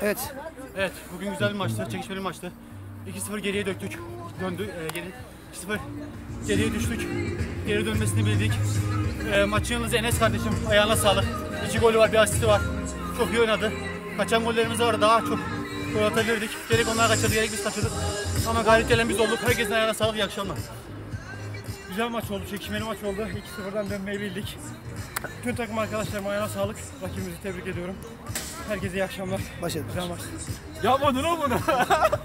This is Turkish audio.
Evet. Evet, bugün güzel bir maçtı, çekişmeli bir maçtı. 2-0 geriye döktük, döndü, e, geri, 2-0 geriye düştük, geri dönmesini bildik. E, maçın Enes kardeşim, ayağına sağlık. İki golü var, bir asisti var. Çok iyi oynadı. Kaçan gollerimiz var, daha çok gol atabilirdik. Gerek onlar kaçırdı, gerek biz kaçırdık. Ama galip gelen biz olduk. Herkesin ayağına sağlık, iyi akşamlar. Güzel maç oldu, çekişmeli maç oldu. 2-0'dan dönmeyi bildik. Tüm takım arkadaşlarıma ayağına sağlık. Rakibimizi tebrik ediyorum. Herkese iyi akşamlar. Başarılar. Güzel maç. Yapmadın oğlum bunu.